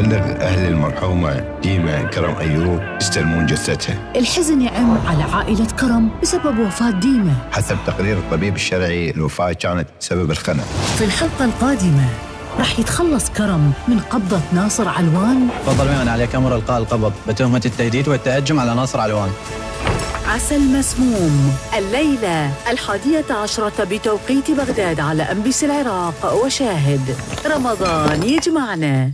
بلغ أهل المرحومة ديما كرم أيوب يستلمون جثتها. الحزن يعم على عائلة كرم بسبب وفاة ديمة حسب تقرير الطبيب الشرعي الوفاة كانت سبب الخنق. في الحلقة القادمة راح يتخلص كرم من قبضة ناصر علوان. تفضل بمن عليك أمر القاء القبض بتهمة التهديد والتهجم على ناصر علوان. عسل مسموم الليلة الحادية عشرة بتوقيت بغداد على أنبس العراق وشاهد. رمضان يجمعنا.